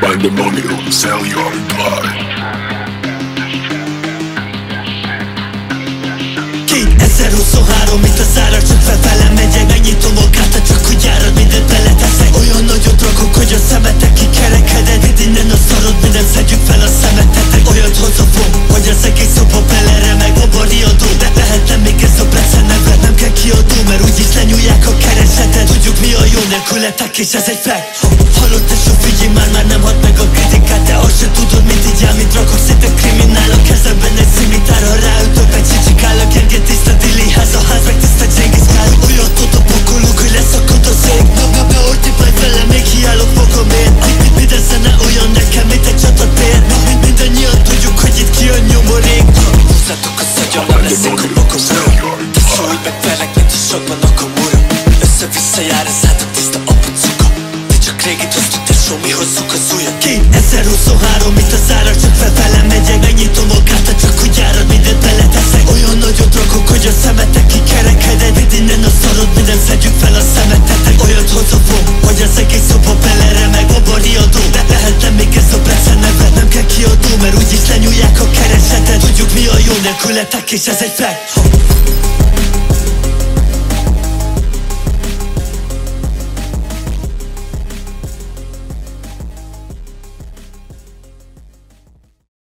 Pandemonium, sell your blood. 2023, mint az árak, csak felfele megyek Megnyitom a kártát, csak hogy árad, mindent beleteszek. Olyan nagyot rakok, hogy a szemetek kikerekeded Vidd innen a szarod, minden szedjük fel a szemetetek. Olyat hozafom, hogy az egész szoba beleremeg. A riadó, de lehetne még ez a Brece neve Nem kell kiadó, mert úgyis lenyúlják a keresetet. Tudjuk mi a jó nélkületek, és ez egy fact. Hallott és a figyelj leszek a lokomra Súly meg velek, mint a sokban a hát a tiszta apucuka Ti csak mi hozzuk az újat. 2023, mint az árak, csak felfele megyek. Megnyitom a kártát, csak hogy árad, mindent beleteszek. Olyan nagyot rakok, hogy a szemetek kikerekeded Vidd innen a szarod, fel a szemetetek. Olyat hozafom, hogy az egész beleremeg. Abba riadó, de lehetne még ez a Brece neve Nem kell mert úgyis Tudjuk mi a jó nélkületek, és ez egy fact